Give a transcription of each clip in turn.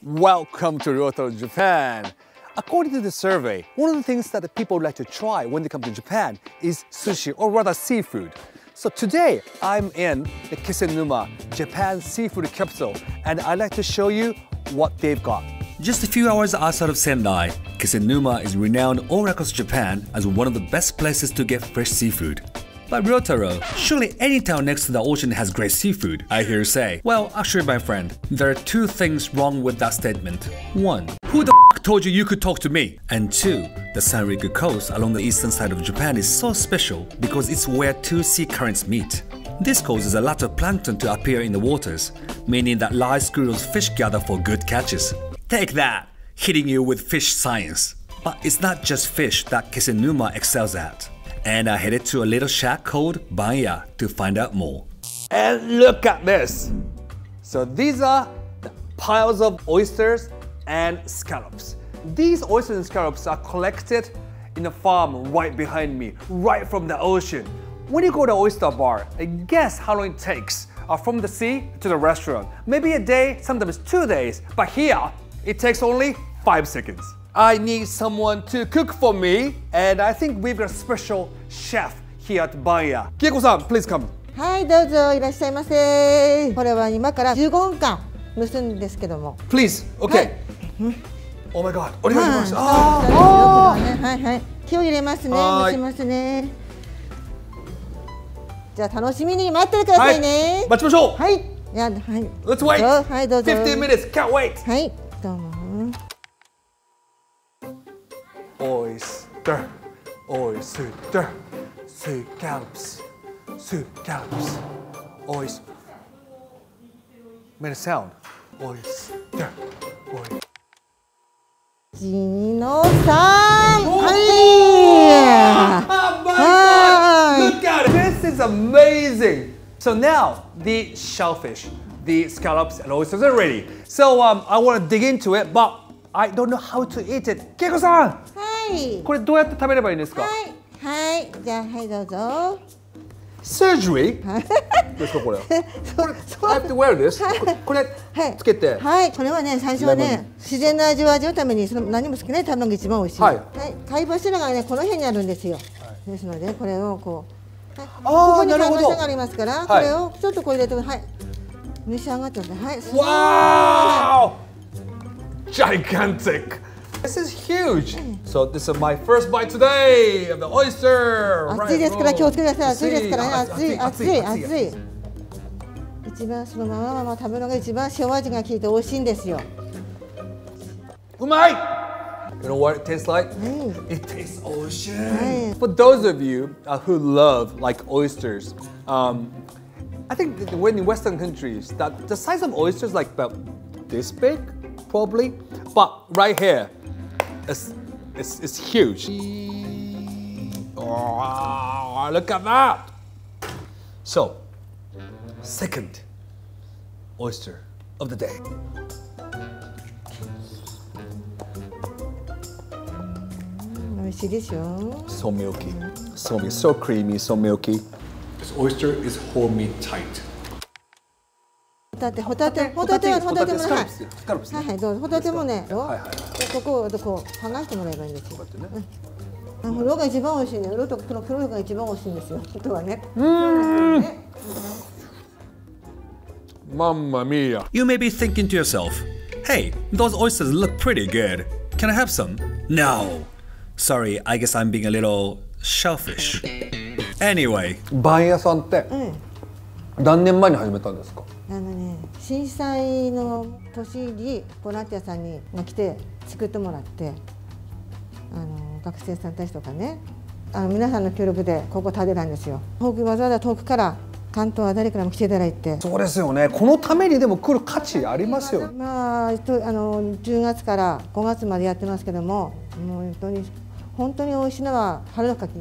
Welcome to Ryoto Japan. According to the survey, one of the things that people like to try when they come to Japan is sushi or rather seafood. So today I'm in the Kisenuma, Japan seafood capital, and I'd like to show you what they've got. Just a few hours outside of Sendai, Kisenuma is renowned all across Japan as one of the best places to get fresh seafood. But Ryotaro, surely any town next to the ocean has great seafood, I hear you say. Well, actually my friend, there are two things wrong with that statement. One, who the told you you could talk to me? And two, the Sanriku coast along the eastern side of Japan is so special because it's where two sea currents meet. This causes a lot of plankton to appear in the waters, meaning that live squirrels fish gather for good catches. Take that, hitting you with fish science. But it's not just fish that Kisenuma excels at and I headed to a little shack called Banya to find out more. And look at this! So these are the piles of oysters and scallops. These oysters and scallops are collected in a farm right behind me, right from the ocean. When you go to oyster bar, guess how long it takes uh, from the sea to the restaurant. Maybe a day, sometimes two days, but here it takes only five seconds. I need someone to cook for me, and I think we've got a special chef here at Banya. Kieko-san, please come. はいどうぞいらっしゃいませこれは今から15分間蒸すんですけども Please, okay. Oh my god, お願いします。はあいはいはいはい気を入れますねはい蒸しますねじゃあ楽しみに待っててくださいね待ちましょう。はいやはい Let's wait. はいどうぞ15 minutes, can't wait. はいどうも oyster, oyster, scallops, scallops, oyster. Made a sound. Oyster, oyster. Gino-san! Oh, oh my god! Look at it! This is amazing! So now, the shellfish, the scallops and oysters are ready. So um, I want to dig into it, but I don't know how to eat it. Keiko-san! はいこれどうやって食べればいいんですか？はいはいじゃあはいどうぞ Surgery? ですかこれ？これ、I have to wear this? これこれはいつけて。はい、これはね、最初はね、自然な味を味わうために、その何もつけない食べるのが一番美味しい。はい貝柱がね、この辺にあるんですよ。ですので、これをこう。はい、ここに貝柱がありますから、これをちょっとこう入れて、はい。召し上がってください。はい。すごい Wow! Gigantic! This is huge! So this is my first bite today of the oyster! 熱いですから、気をつけてください。熱いですからね、あ熱い、熱い、熱い。一番そのまままま食べるのが一番塩味が効いて美味しいんですよ。うまい You know what it tastes like? は It tastes は ocean. い。 For those of you uh, who love like oysters, um, I think that when in Western countries, that the size of oysters like about this big, probably, but right here, it's, it's, it's huge. Oh, look at that. So, second oyster of the day. Mm, so milky, so, so creamy, so milky. This oyster is homemade tight. ホタテ、ホタテ、ホタテはホタテもね、はい。はいはい、どうぞ。ホタテもね、はいはいでここをこう剥がしてもらえばいいんですよ。こうやってねうん。色が一番美味しいね。色と黒黒いが一番美味しいんですよ。本当はね。Mamma mia. You may be thinking to yourself, hey, those oysters look pretty good. Can I have some? No. Sorry, I guess I'm being a little shellfish. Anyway, 番屋さんって何年前に始めたんですかあのね、震災の年にボランティアさんにが来て作ってもらって、あの学生さんたちとかね、あの皆さんの協力でここ建てたんですよ。遠くわざわざ遠くから関東あたりからも来ていただいて。そうですよねこのためにでも来る価値ありますよまあ、とあの10月から5月までやってますけども、もう本当に本当に美味しいのは春の柿。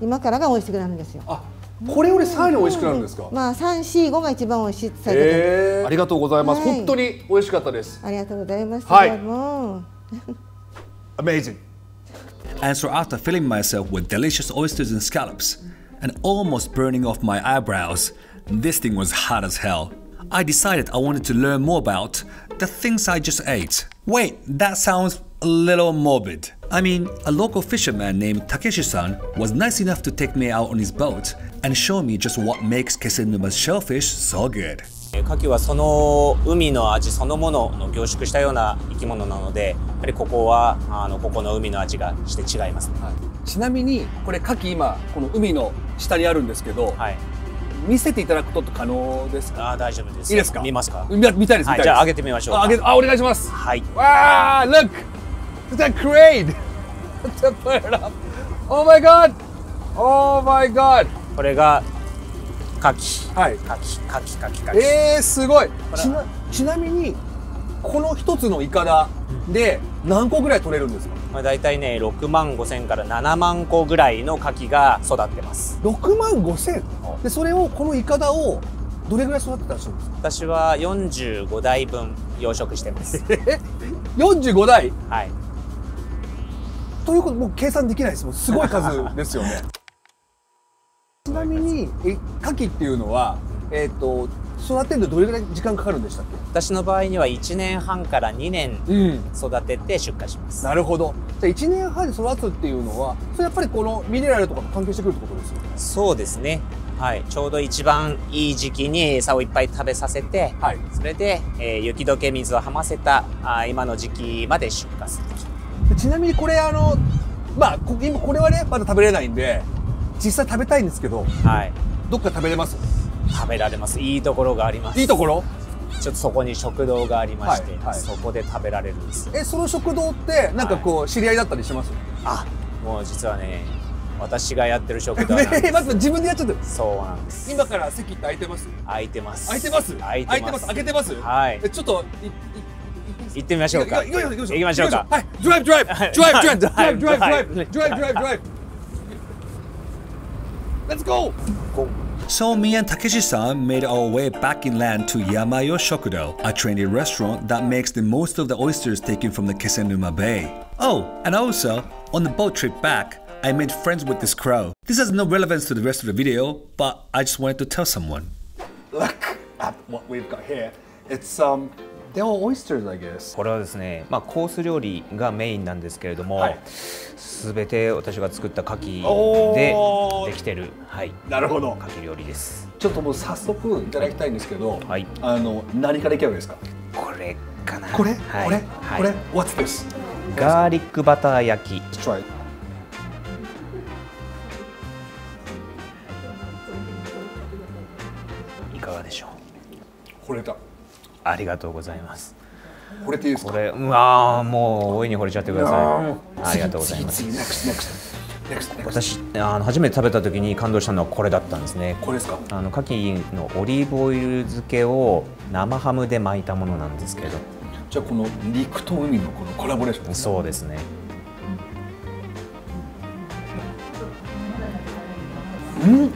今からが美味しくなるんですよ。あこれよりさらに美味しくなるんですかまあ三四五が一番美味しいってされてて、えー、ありがとうございます、はい本当に美味しかったですありがとうございます。はいもう Amazing and so after filling myself with delicious oysters and scallops, and almost burning off my eyebrows, this thing was hot as hell. I decided I wanted to learn more about the things I just ate. Wait, that sounds a little morbid. I mean, a local fisherman named Takeshi-san was nice enough to take me out on his boat and show me just what makes Kesenuma's shellfish so good. 牡蠣はその海の味そのものの凝縮したような生き物なのでやはりここはあのここの海の味がして違います、ちなみにこれ牡蠣今この海の下にあるんですけど、はい、見せていただくことって可能ですか？あー大丈夫です。いいですか？見ますか？見見たいです見たいです、はいじゃあ上げてみましょうか。ああお願いします。はい。わあ look is that crane to put it up. Oh my god! Oh my god! これが牡蠣はい。牡蠣牡蠣牡蠣牡蠣えー、すごい。れちなちなみにこの一つのイカダで何個ぐらい取れるんですか？まあ、大体ね6万5千から7万個ぐらいの牡蠣が育ってます。6万5千？でそれをこのイカダをどれぐらい育てたらっしゃるんですか？私は45台分養殖してます。え？45台？はいということもう計算できないです。もんすごい数ですよね。ちなみにえ牡蠣っていうのはえっ、と育てるのどれぐらい時間かかるんでしたっ私の場合には1年半から2年けうん。育てて出荷します。なるほど。じゃあ1年半で育つっていうのはそれやっぱりこのミネラルとかと関係してくるってことですよね？そうですね。はい。ちょうど一番いい時期に餌をいっぱい食べさせてはい。それで、えー雪解け水をはませたあー今の時期まで出荷する。でちなみにこれあのまあこ今これはねまだ食べれないんで実際食べたいんですけどはい。どっか食べれます？食べられます。いいところがあります。いいところ？ちょっとそこに食堂がありまして、はいはい。そこで食べられるんですえその食堂ってなんかこう知り合いだったりします、あもう実はね私がやってる食堂なんねです。待って自分でやっちゃってる？そうなんです。今から席って空いてます。空いてます？空いてます。空いてます。開けてます？はい。えちょっといい 行ってみましょうか行きましょう行きましょうかはいドライブドライブドライブドライブドライブドライブドライブドライブドライブドライブドライブドライブ Let's go! So me and Takeshi-san made our way back inland to Yamayo Shokudo, a trendy restaurant that makes the most of the oysters taken from the Kisenuma Bay. Oh, and also, on the boat trip back, I made friends with this crow. This has no relevance to the rest of the video, but I just wanted to tell someone. Look at what we've got here. It's um they're all oysters, I guess. これはですね、まあ、コース料理がメインなんですけれども、はいすべて私が作った牡蠣おでーできてる、はい、なるほど。牡蠣料理です。ちょっともう早速いただきたいんですけど、はいあの何からいけばいいですか？これかな。これ、はいこれ、はいこれ、What's this? ガーリックバター焼き。Let's try it. いかがでしょう？これだ。ありがとうございます。これでいいですか？これ、うわーもう大いに惚れちゃってください。ありがとうございます。私あの初めて食べた時に感動したのはこれだったんですね。これですか？あの牡蠣のオリーブオイル漬けを生ハムで巻いたものなんですけど、じゃあこの陸と海のこのコラボレーションです。そうですね。うん。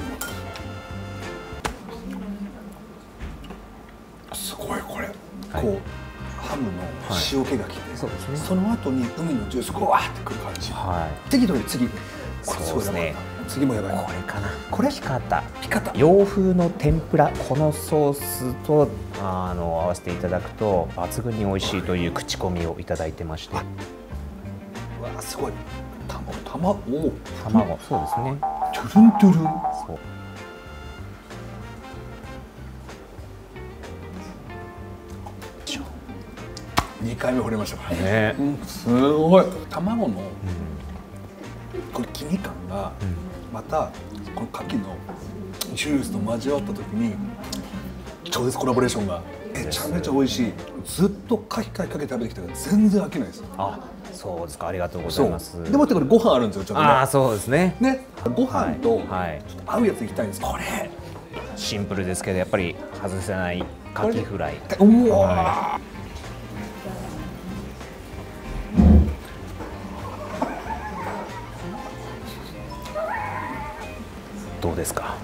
れ。はいこうハムの塩気がきて、そうですねその後に海のジュースがわーってくる感じ。は次どれ次。これそうですね次もやい。ばい。これかな。これピカタ。ピカタ。洋風の天ぷらこのソースとあの合わせていただくと抜群に美味しいという口コミをいただいてましてうわーすごい。卵卵。卵そうですねトゥルントゥルン。そう二回目惚れましたからね。ね。うん、すごい。卵のこの黄身感がまたこの牡蠣のジュースと交わった時に超絶コラボレーションがめちゃめちゃ美味しい。ずっと牡蠣かけて食べてきたから全然飽きないですあそうですか。ありがとうございます。でもってこれご飯あるんですよちょっああとそうですね。ねねご飯とはいはい。合うやついきたいんです。これ。シンプルですけどやっぱり外せない牡蠣フライ。うわ、はどうですか？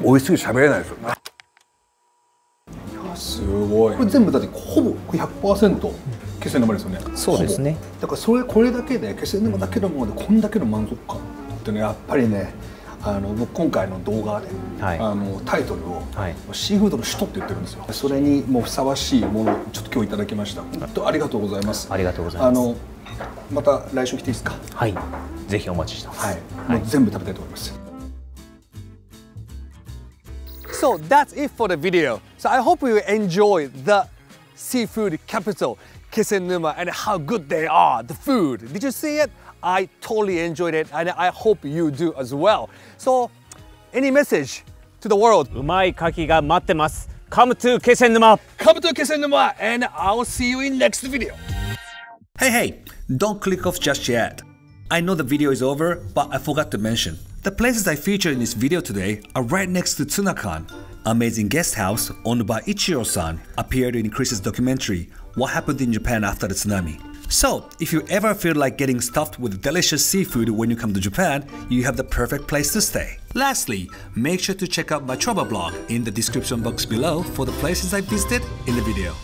美味しすぎて喋れないですよ。いやすごい。これ全部だってほぼこれ100%気仙沼ですよね。そうですね。だからそれこれだけで気仙沼だけのものでこんだけの満足感ってねやっぱりねあの僕今回の動画で、はい。あのタイトルを、はい。シーフードの首都って言ってるんですよ。それにもうふさわしいものをちょっと今日いただきました。本当ありがとうございます。ありがとうございます。あのまた来週来ていいですかはいぜひお待ちしてますはい、もう全部食べたいと思います。So that's it for the video. So I hope you enjoy the seafood capital, Kisenuma, and how good they are, the food. Did you see it? I totally enjoyed it, and I hope you do as well. So, any message to the world? うまい牡蠣が待ってます Come to 気仙沼 Come to Kisenuma, and I'll see you in next video. Hey, hey, don't click off just yet. I know the video is over, but I forgot to mention. The places I featured in this video today are right next to Tsunakan. Amazing guest house owned by Ichiro-san appeared in Chris's documentary, What Happened in Japan After the Tsunami. So, if you ever feel like getting stuffed with delicious seafood when you come to Japan, you have the perfect place to stay. Lastly, make sure to check out my travel blog in the description box below for the places I visited in the video.